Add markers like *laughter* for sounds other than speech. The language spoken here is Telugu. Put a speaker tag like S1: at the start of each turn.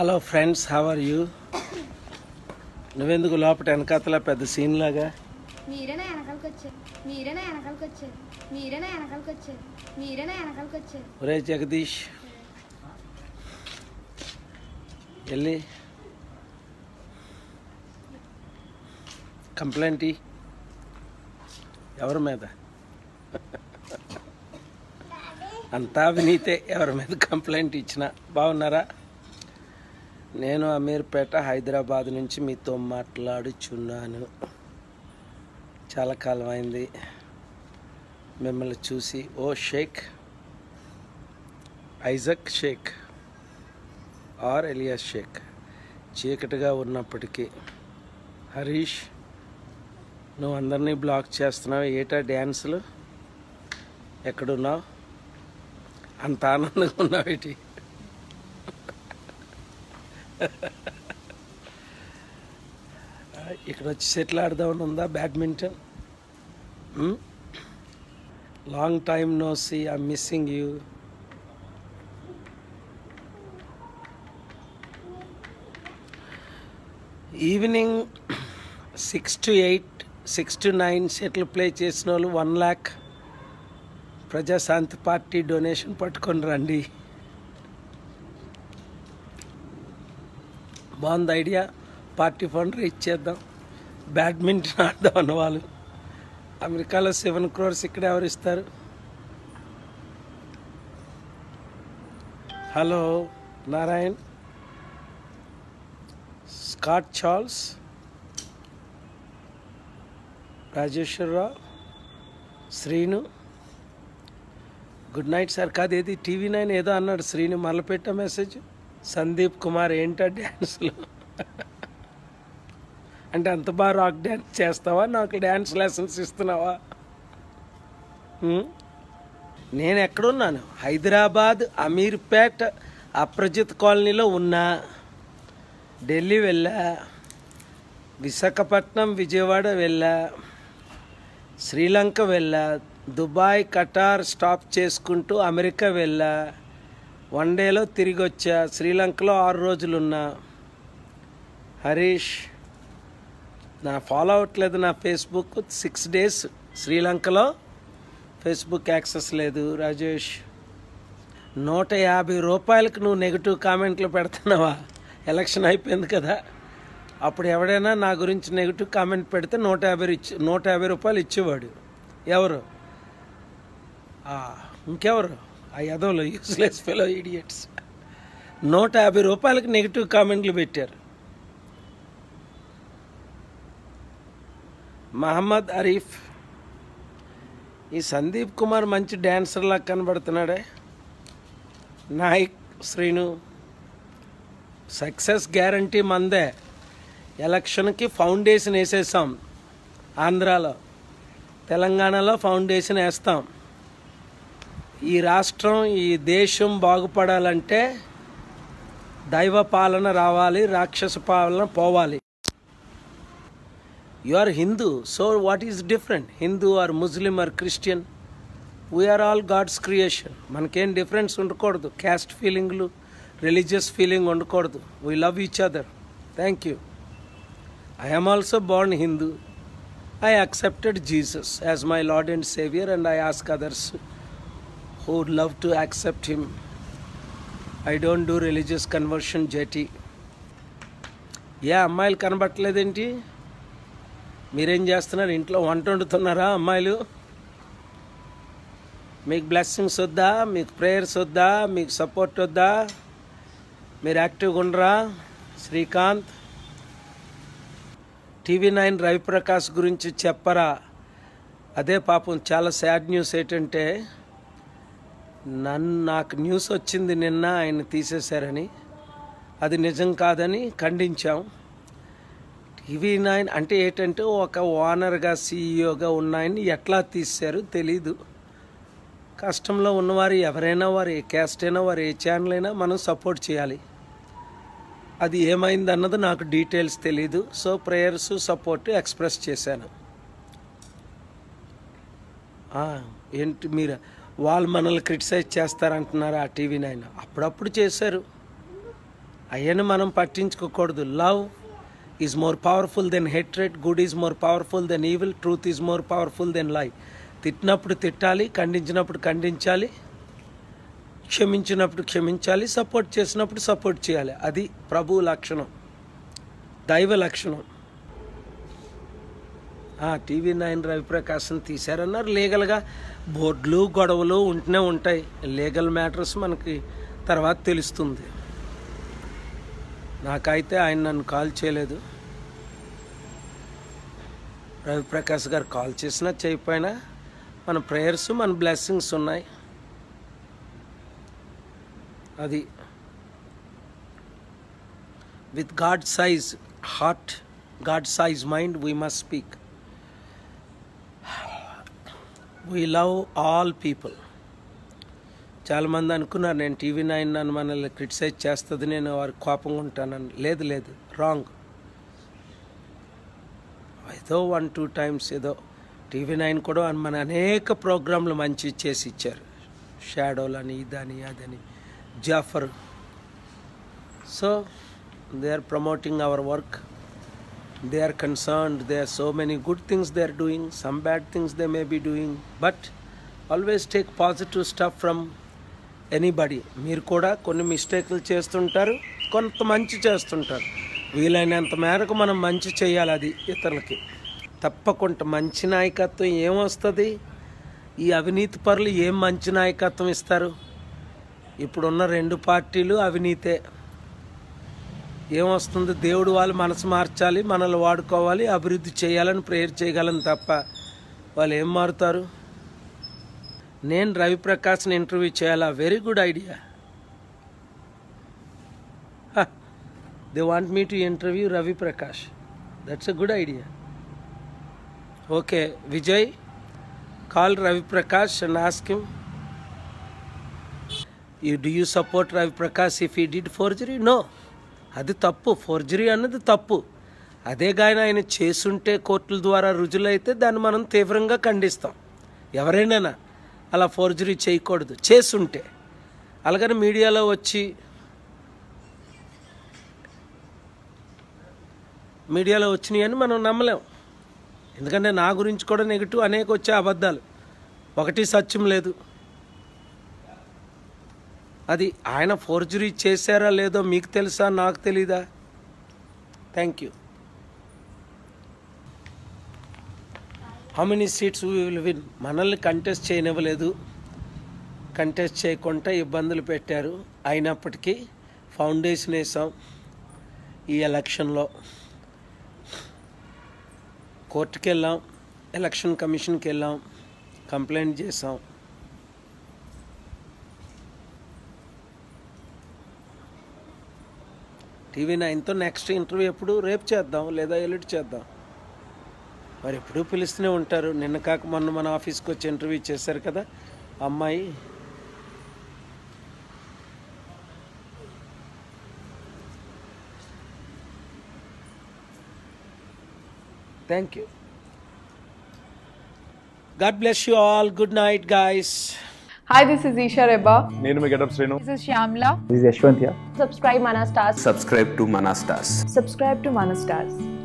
S1: Hello friends how are you నువ్వెందుకు లోపల వెనకాతల పెద్ద సీన్ లాగా?
S2: మీరేనా వెనకాలకి వచ్చారు. మీరేనా వెనకాలకి వచ్చారు. మీరేనా వెనకాలకి వచ్చారు. మీరేనా వెనకాలకి వచ్చారు.
S1: ఒరే జగదీష్. వెళ్ళి కంప్లైంట్. ఎవరి మీద? అంతా వినీతే ఎవరి మీద కంప్లైంట్ ఇచ్చిన? బాగున్నారా? నేను అమీర్పేట హైదరాబాద్ నుంచి మీతో మాట్లాడుచున్నాను. చాలా కాలం అయింది మిమ్మల్ని చూసి ఓ Sheikh Isaac Sheikh or Elias Sheikh చీకటిగా ఉన్నప్పటికీ హరీష్ నువ్వు అందరినీ బ్లాక్ చేస్తున్నావు. ఏటా డ్యాన్సులు? ఎక్కడున్నావు? అంత ఆనందంగా ఉన్నావు ఇటీ *laughs* ఇక్కడ వచ్చి సెటిల్ ఆడదామని ఉందా badminton? Long time no see I missing you evening six to eight six to nine shuttle play చేసిన వాళ్ళు one lakh Prajashanti party donation పట్టుకొని రండి. బాగుంది ఐడియా. పార్టీ ఫండ్ రీచ్ చేద్దాం. బ్యాడ్మింటన్ ఆడదాం అన్న వాళ్ళు. అమెరికాలో సెవెన్ క్రోర్స్ ఇక్కడ ఎవరు ఇస్తారు hello Narayan. Scott Charles. Rajeswararao. Srinu. Good night sir. కాదు ఏది? టీవీ నైన్ ఏదో అన్నాడు శ్రీను. మరల పెట్టా మెసేజ్. సందీప్ కుమార్ ఏంటో డ్యాన్స్లో? అంటే అంత బాగా రాక్ డ్యాన్స్ చేస్తావా? నాకు డ్యాన్స్ లెసన్స్ ఇస్తున్నావా? నేను ఎక్కడున్నాను? హైదరాబాద్ అమీర్పేట్ అప్రజిత్ కాలనీలో ఉన్నా. ఢిల్లీ వెళ్ళా. విశాఖపట్నం విజయవాడ వెళ్ళా. శ్రీలంక వెళ్ళా. దుబాయ్ కటార్ స్టాప్ చేసుకుంటూ అమెరికా వెళ్ళా. వన్ డేలో తిరిగి వచ్చా శ్రీలంకలో ఆరు రోజులున్నా. హరీష్ నా ఫాలో అవ్వట్లేదు నా ఫేస్బుక్. సిక్స్ డేస్ శ్రీలంకలో ఫేస్బుక్ యాక్సెస్ లేదు. రాజేష్ నూట యాభై రూపాయలకు నువ్వు నెగిటివ్ కామెంట్లు పెడుతున్నావా? ఎలక్షన్ అయిపోయింది కదా. అప్పుడు ఎవడైనా నా గురించి నెగిటివ్ కామెంట్ పెడితే నూట యాభై ఇచ్చి నూట యాభై రూపాయలు ఇచ్చేవాడు. ఎవరు? ఇంకెవరు? ఆ యదవులు యూస్లెస్ ఫెలో ఇడియట్స్ నూట యాభై రూపాయలకి నెగిటివ్ కామెంట్లు పెట్టారు. మహమ్మద్ అరీఫ్ ఈ సందీప్ కుమార్ మంచి డ్యాన్సర్లా కనబడుతున్నాడే. నాయక్ శ్రీను సక్సెస్ గ్యారంటీ మందే. ఎలక్షన్కి ఫౌండేషన్ వేసేసాం. ఆంధ్రాలో తెలంగాణలో ఫౌండేషన్ వేస్తాం. ఈ రాష్ట్రం ఈ దేశం బాగుపడాలంటే దైవ పాలన రావాలి రాక్షస పాలన పోవాలి. You are Hindu so what is different Hindu or Muslim or Christian we are all God's creation మనకేం డిఫరెన్స్ ఉండకూడదు. క్యాస్ట్ ఫీలింగ్లు రిలీజియస్ ఫీలింగ్ ఉండకూడదు. We love each other thank you I am also born Hindu I accepted Jesus as my lord and saviour and I ask others who would love to accept him. I don't do religious conversion, ఏ అమ్మాయిలు కనబట్టలేదేంటి మీరేం చేస్తున్నారు? ఇంట్లో వంట వండుతున్నారా అమ్మాయిలు? మీకు బ్లెస్సింగ్స్ వద్దా? మీకు ప్రేయర్స్ వద్దా? మీకు సపోర్ట్ వద్దా? మీరు యాక్టివ్గా ఉండరా? శ్రీకాంత్? టీవీ నైన్ రవిప్రకాష్ గురించి చెప్పరా? అదే పాపం చాలా సాడ్ న్యూస్ ఏంటంటే నన్ను నాకు న్యూస్ వచ్చింది నిన్న ఆయన తీసేశారని. అది నిజం కాదని ఖండించాం. టీవీ నాయన అంటే ఏంటంటే ఒక ఓనర్గా సీఈఓగా ఉన్నాయని ఎట్లా తీశారు తెలీదు. కష్టంలో ఉన్నవారు ఎవరైనా వారు ఏ క్యాస్ట్ అయినా వారు ఏ ఛానల్ అయినా మనం సపోర్ట్ చేయాలి. అది ఏమైంది అన్నది నాకు డీటెయిల్స్ తెలీదు. సో ప్రేయర్స్ సపోర్ట్ ఎక్స్ప్రెస్ చేశాను. ఏంటి మీరు? వాళ్ళు మనల్ని క్రిటిసైజ్ చేస్తారంటున్నారు ఆ టీవీ నైన్. అప్పుడప్పుడు చేశారు. అయ్యని మనం పట్టించుకోకూడదు. Love is more powerful than hatred good is more powerful than evil truth is more powerful than lie తిట్టినప్పుడు తిట్టాలి ఖండించినప్పుడు ఖండించాలి క్షమించినప్పుడు క్షమించాలి సపోర్ట్ చేసినప్పుడు సపోర్ట్ చేయాలి. అది ప్రభు లక్షణం. దైవ లక్షణం. టీవీ నైన్ రవిప్రకాశం తీశారన్నారు. లీగల్గా బోర్డులు గొడవలు ఉంటూనే ఉంటాయి. లీగల్ మ్యాటర్స్ మనకి తర్వాత తెలుస్తుంది. నాకైతే ఆయన నన్ను కాల్ చేయలేదు. రవిప్రకాష్ గారు కాల్ చేసినా చేయకపోయినా మన ప్రేయర్స్ మన బ్లెస్సింగ్స్ ఉన్నాయి. అది with God size heart God size mind we must speak. We love all people చాలామంది అనుకున్నారు నేను టీవీ నైన్ నన్ను మనల్ని క్రిటిసైజ్ చేస్తుంది నేను వారి కోపంగా ఉంటానని. లేదు లేదు. రాంగ్ ఏదో వన్ టూ టైమ్స్ ఏదో టీవీ నైన్ కూడా మన అనేక ప్రోగ్రాంలు మంచి చేసి ఇచ్చారు. షాడోలని ఇదని అదని Jafar so they are promoting our work they are concerned there are so many good things they are doing some bad things they may be doing but always take positive stuff from anybody మీరు కూడా కొన్ని మిస్టేక్లు చేస్తుంటారు కొంత మంచి చేస్తుంటారు వీలైనంత మేరకు మనం మంచి చేయాలి అది ఇతరులకి తప్పకుండా మంచి నాయకత్వం ఏమొస్తుంది ఈ అవినీతి పరులు ఏం మంచి నాయకత్వం ఇస్తారు ఇప్పుడున్న రెండు పార్టీలు అవినీతే ఏమొస్తుంది? దేవుడు వాళ్ళు మనసు మార్చాలి మనల్ని వాడుకోవాలి అభివృద్ధి చేయాలని ప్రేయర్ చేయగలను తప్ప వాళ్ళు ఏం మారుతారు? నేను రవిప్రకాష్ని ఇంటర్వ్యూ చేయాలా? Very good idea they want me to interview Ravi Prakash. That's a good idea okay Vijay call Ravi Prakash and ask him you do you support Ravi Prakash if he did forgery no అది తప్పు. ఫోర్జరీ అన్నది తప్పు. అదే గాయన ఆయన చేసుంటే కోర్టుల ద్వారా రుజులైతే దాన్ని మనం తీవ్రంగా ఖండిస్తాం. ఎవరైనా అలా ఫోర్జరీ చేయకూడదు. చేసుంటే. అలాగని మీడియాలో వచ్చి మీడియాలో వచ్చినాయని మనం నమ్మలేం. ఎందుకంటే నా గురించి కూడా నెగిటివ్ అనేక వచ్చే అబద్ధాలు. ఒకటి సత్యం లేదు. అది ఆయన ఫోర్జరీ చేశారా లేదో మీకు తెలుసా? నాకు తెలీదా? Thank you how many seats we will win మనల్ని కంటెస్ట్ చేయనివ్వలేదు. కంటెస్ట్ చేయకుండా ఇబ్బందులు పెట్టారు. అయినప్పటికీ ఫౌండేషన్ వేసాం ఈ ఎలక్షన్లో. కోర్టుకి వెళ్ళాం. ఎలక్షన్ కమిషన్కి వెళ్ళాం. కంప్లైంట్ చేసాం. టీవీ నైన్తో నెక్స్ట్ ఇంటర్వ్యూ ఎప్పుడు? రేపు చేద్దాం లేదా ఎల్లుడి చేద్దాం. మరి ఎప్పుడూ పిలుస్తూనే ఉంటారు. నిన్న కాక మొన్న మన ఆఫీస్కి వచ్చి ఇంటర్వ్యూ చేశారు కదా అమ్మాయి. Thank you God bless you all good night guys
S3: Hi, this is Isha Reba.
S4: Nenu Get Up Srinu.
S3: This is Shyamla.
S5: This is Yashwant here.
S6: Subscribe Manastars.
S7: Subscribe to Manastars.
S6: Subscribe to Manastars.